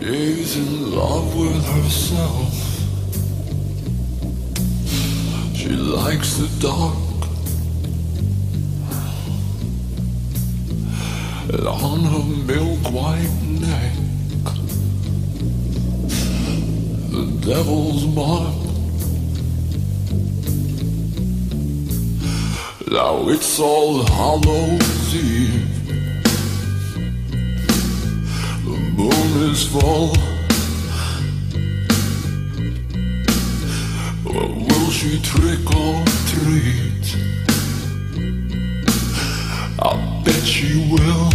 She's in love with herself. She likes the dark. And on her milk white neck, the devil's mark. Now it's all Hallows Eve. is full. Will she trick or treat? I bet she will.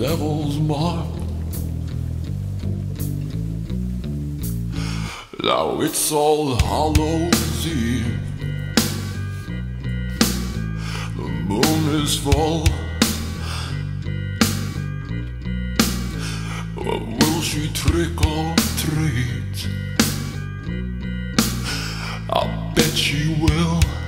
devil's mark. Now it's all Hallows Eve. The moon is full. But will she trick or treat? I bet she will.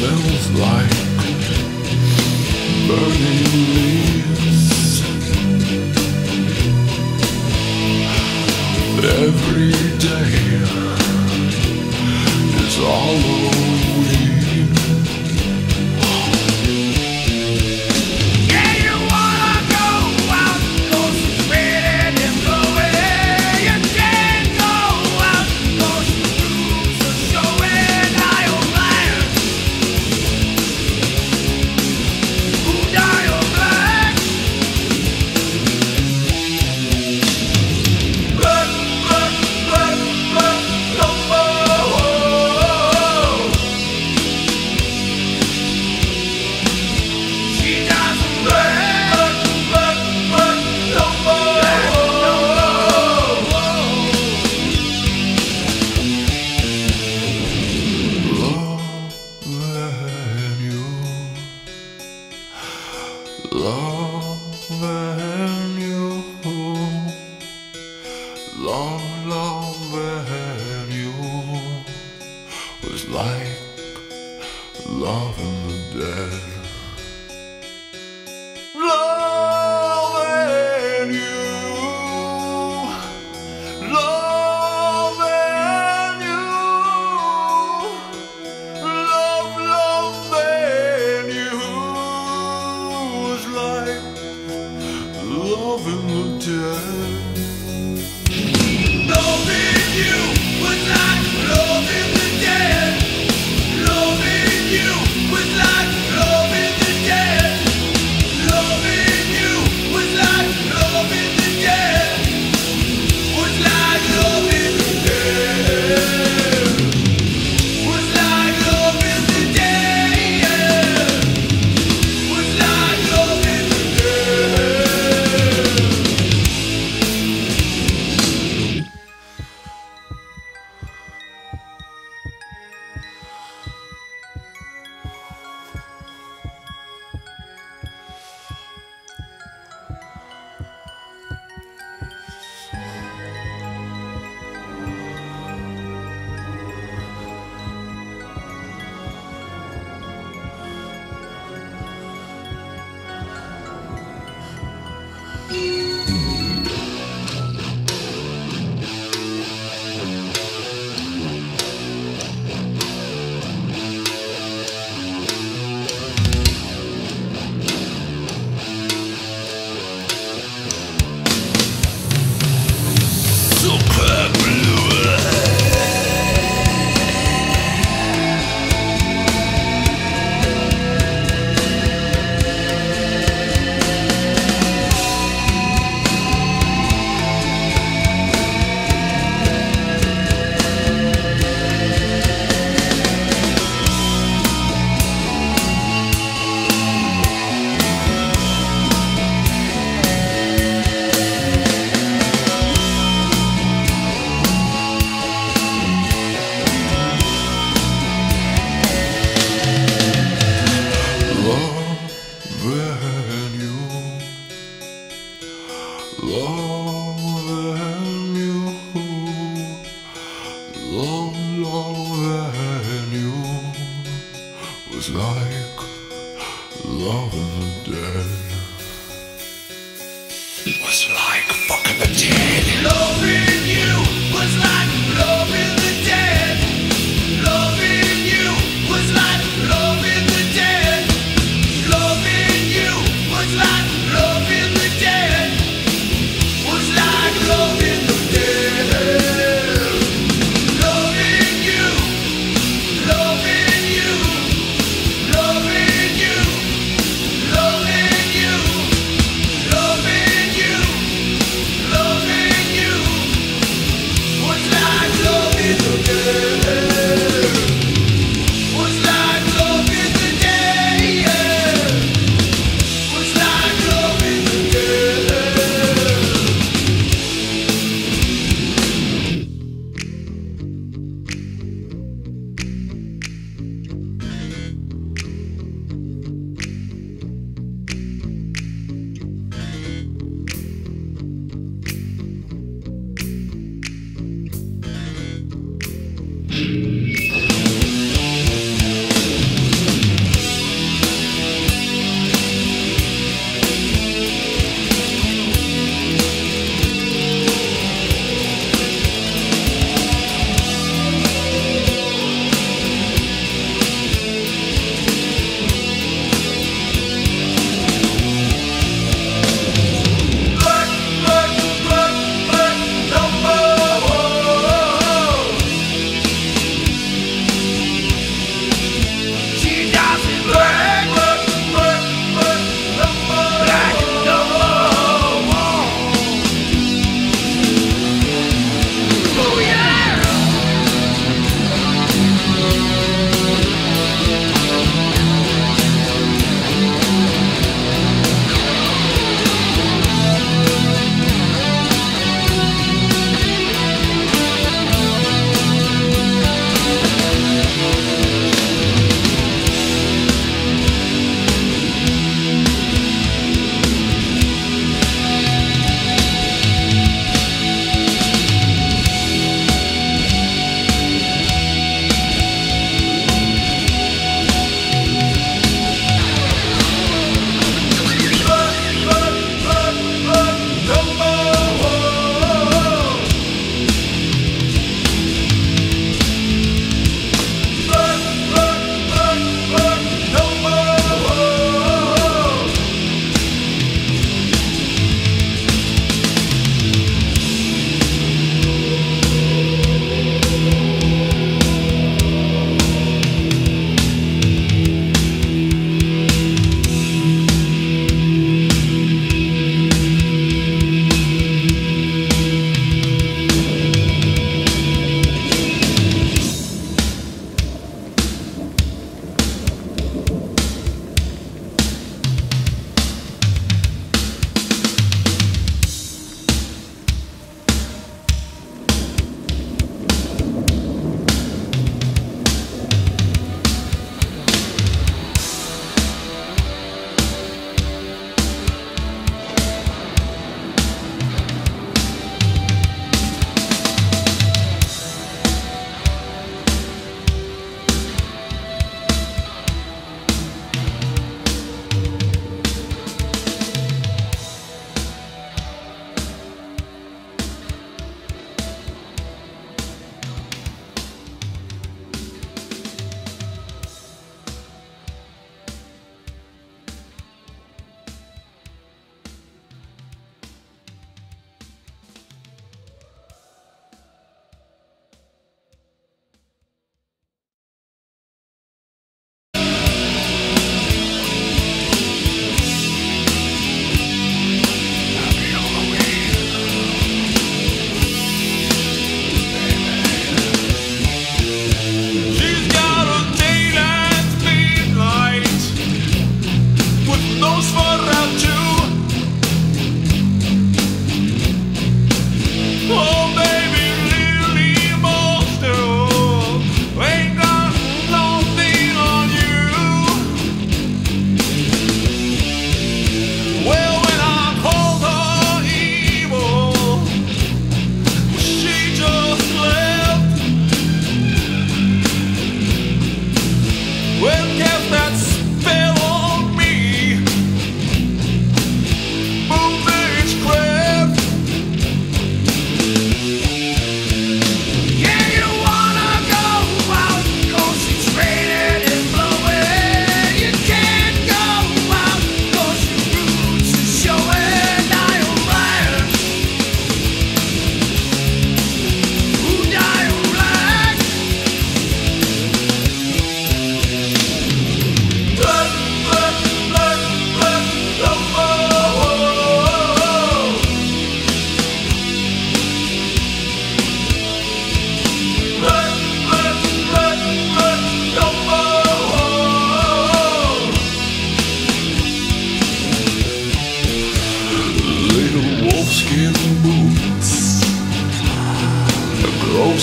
smells like burning leaves. Every day is all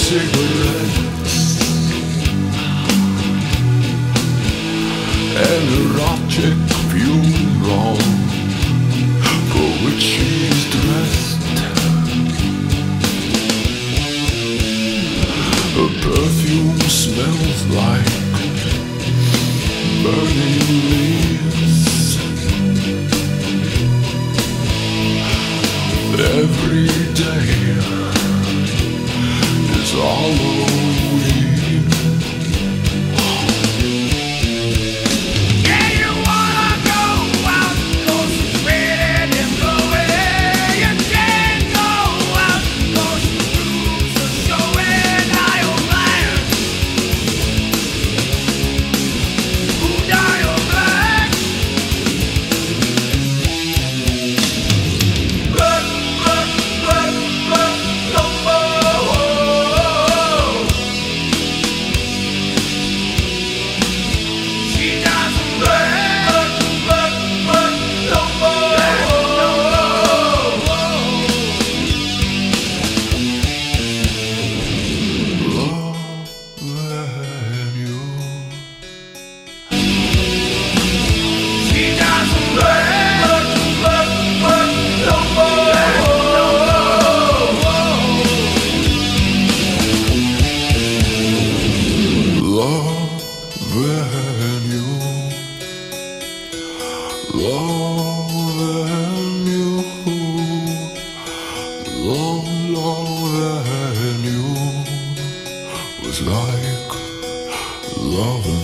no love, you was like loving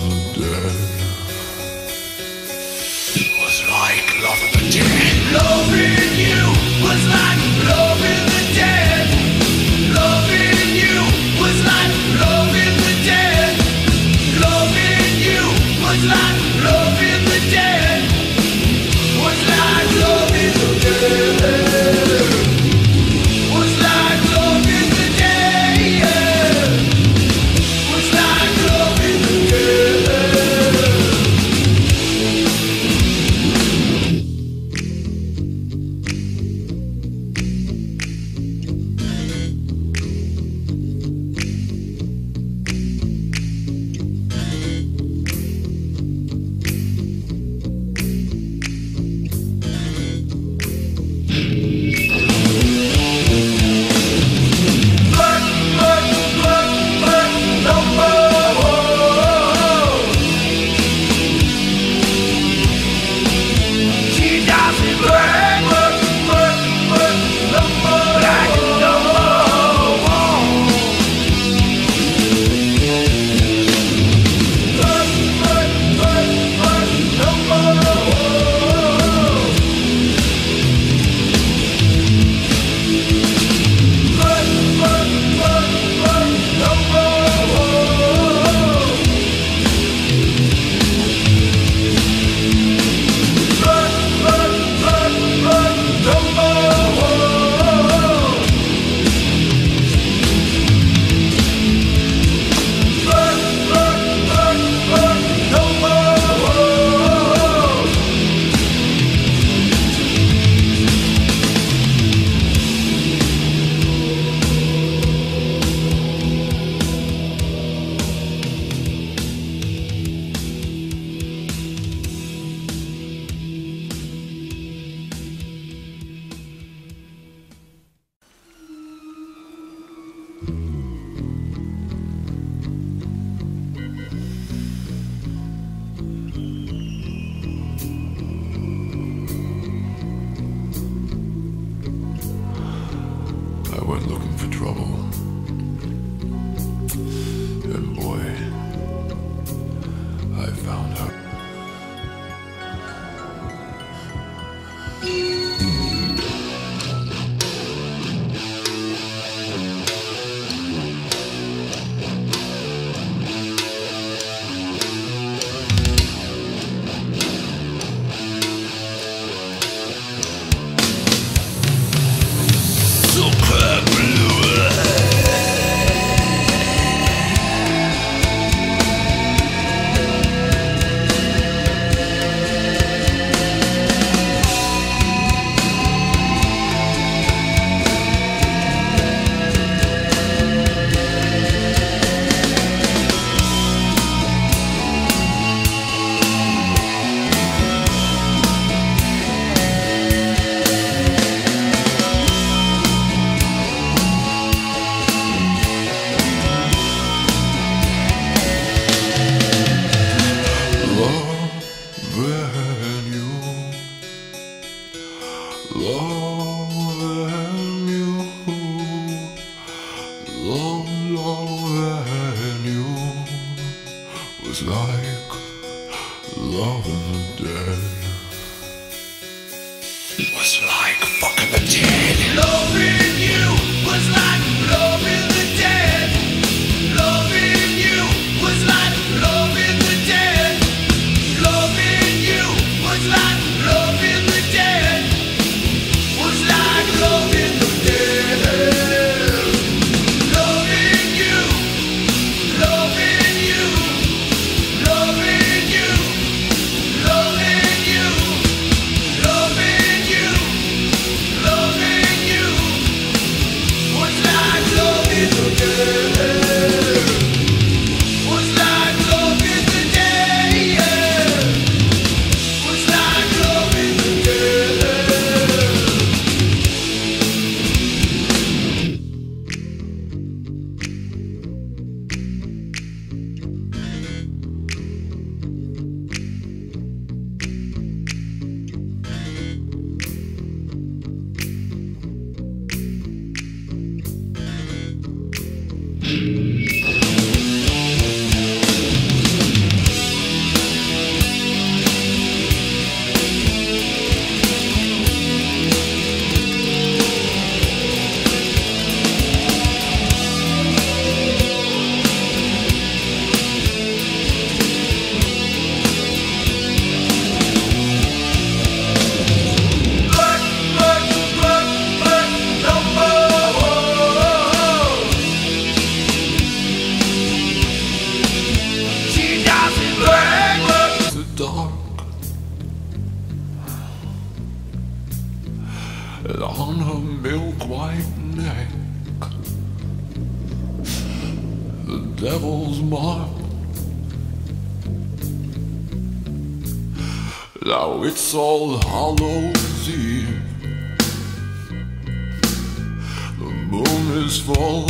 fall?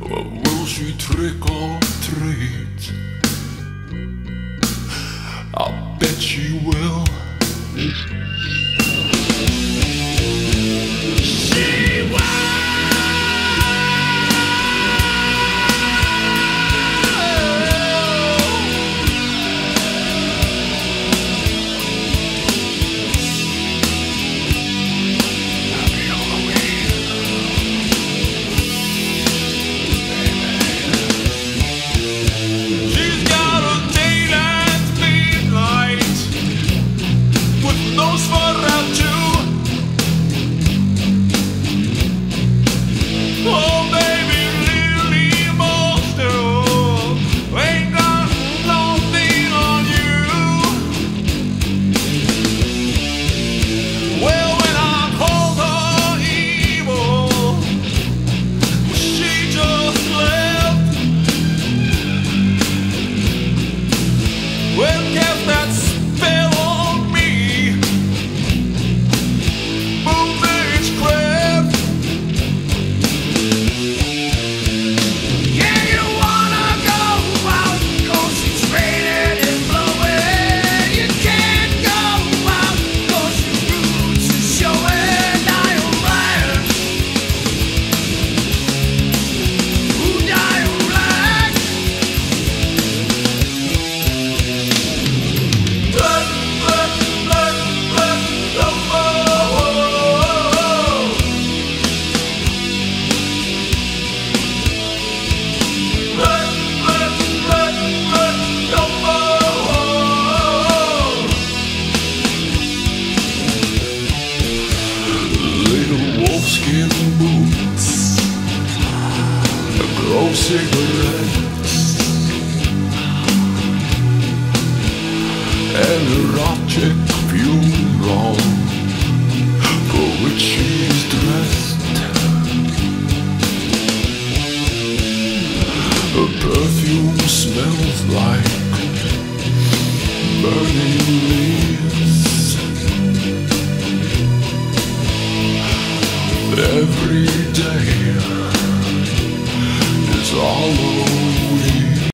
Or will she trick or treat? I bet she will.